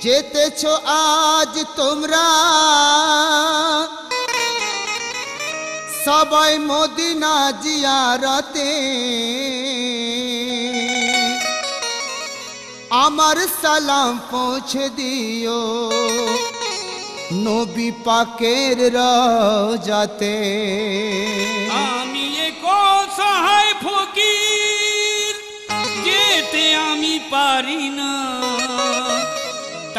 যেতেছ আজ তোমরা। সবাই মদিনা জিয়ারতে। আমার সালাম পৌঁছে দিও নবী পাকের রাজাতে। আমি এক অসহায় ফকির? যেতে আমি পারি না।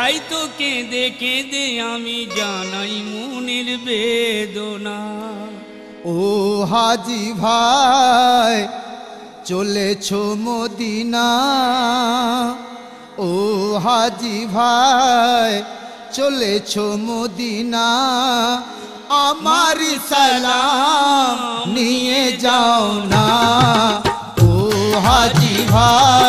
তাই তো কেঁদে কেঁদে আমি জানাই মনের বেদনা। ও হাজি ভাই, চলেছ মদিনা। ও হাজি ভাই, চলেছ মদিনা। আমার সালাম নিয়ে যাও না। ও হাজি ভাই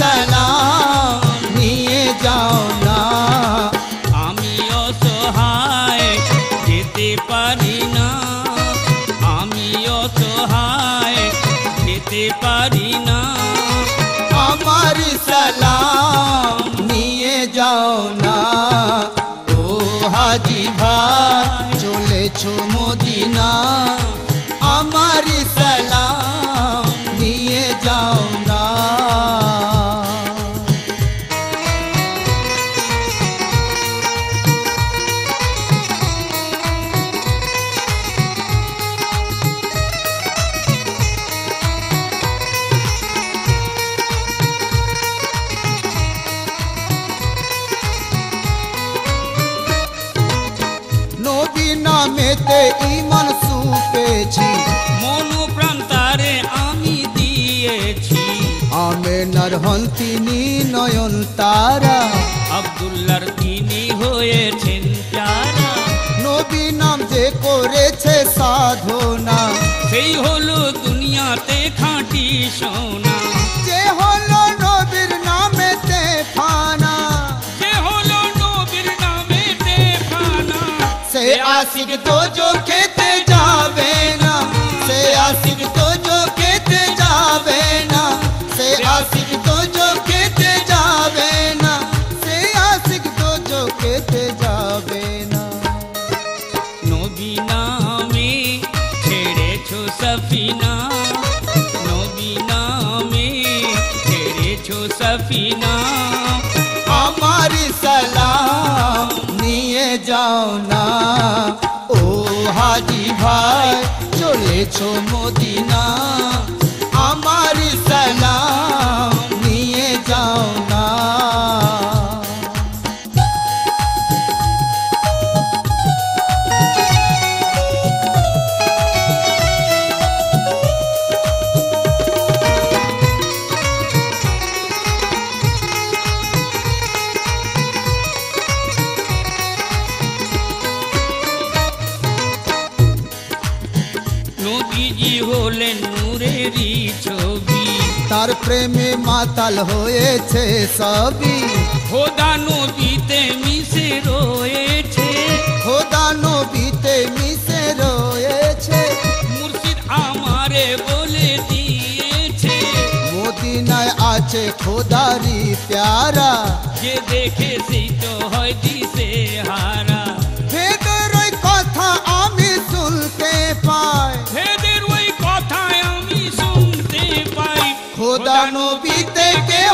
সালাম নিয়ে যাও না। আমি অসহায় যেতে পারি না। আমি অসহায় যেতে পারি না। আমার সালাম নিয়ে যাও না। ও হাজি ভাই, চলেছ মদিনা নামেতে ইমান সুপেছি। মন প্রাণ তারে আমি দিয়েছি। আমেনার হন তিনি নয়ন তারা। আব্দুল্লার তিনি হয়েছেন যারা। নবী নাম যে করেছে সাধনা। সেই হলো দুনিয়াতে খাঁটি সোনা। आशिक तो जो खेत जावे ना से आशिक तो जो खेत जावे ना से आशिक तो जो खेत जावे ना से आशिक तो जो खेत जावे ना। नोगी नामी छेड़े छो सफीना नोबीना में छेड़े छो सफीना। हमारी सलाह যাও না। ও হাজি ভাই চলেছ মদিনা। নবীজি হলেন নূরেরই ছবি। তার প্রেমে মাতাল হয়েছে সবই। খোদা নবীতে মিশে রয়েছে। খোদা নবীতে মিশে রয়েছে। মুর্শিদ আমারে বলে দিয়েছে। মদিনায় আছে খোদারি প্যারা। যে দেখে সেই তো হয় দিশে হারা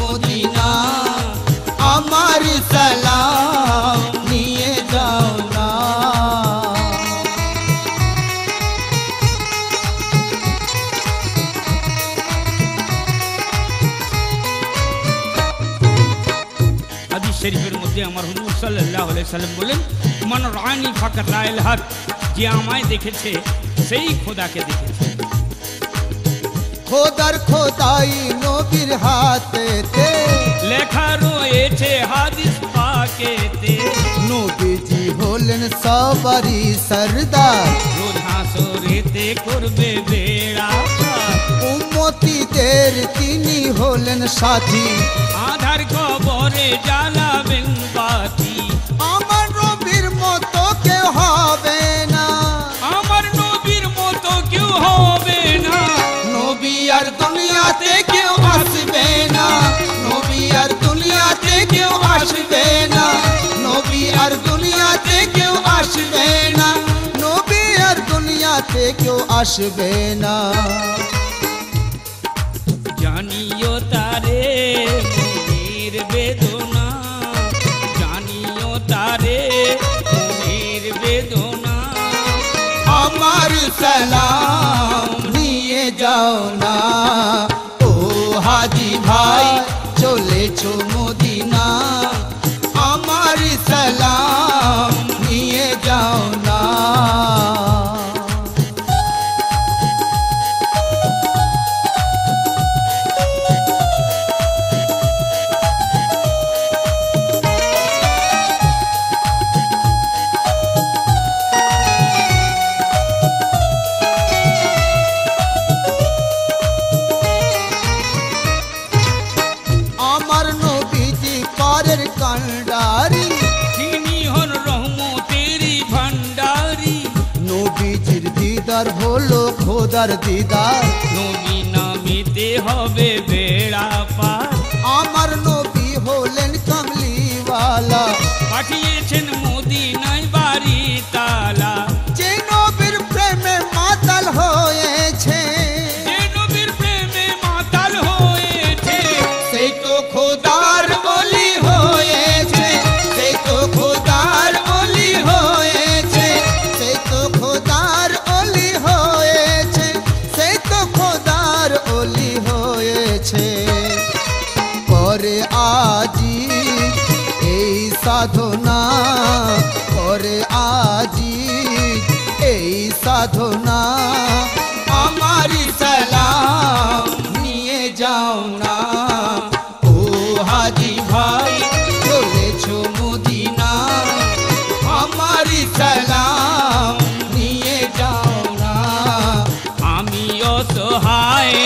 মদিনা? আমার সালাম নিয়ে যাও না। আমার হুজুর আলাইহি সাল্লাম বলেন, মান রানি দেখেছে, সেই খোদাকে দেখেছে। খোদার খোদাই নবীর হাতেতে লেখা রয়েছে হাদিস পাকেতে। নবীজি হলেন সবারই সরদার। রোজ হাসরেতে করবে বেড়া। উম্মতিদের তিনি হলেন সাথী। আধার কবরে জ্বালাবেন বাতি। আমার নবীর মতো কেউ হবে না। আমার নবীর মতো কেউ হবে দুনিয়াতে কেউ আসবে না। জানিও তারে মনের বেদনা। জানিও তারে মনের বেদনা। আমার সালাম নিয়ে যাও না। ও হাজি ভাই চলেছো মদিনা। আমার সালাম দিদার হলো খোদার দিদার। নবী নামিতে হবে বেড়া পার সাধনা আমার সালাম নিয়ে যাও না ও হাজি ভাই চলেছো মদিনা আমার সালাম নিয়ে যাও না আমি অসহায়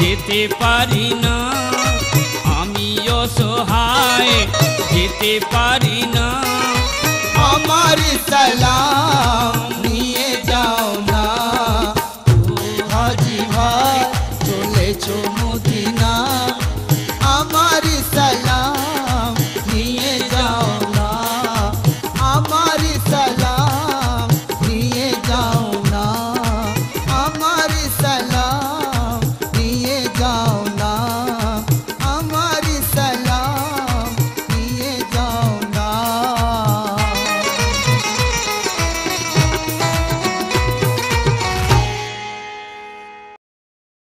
যেতে পারি না আমি অসহায় যেতে পারি না আমার সালাম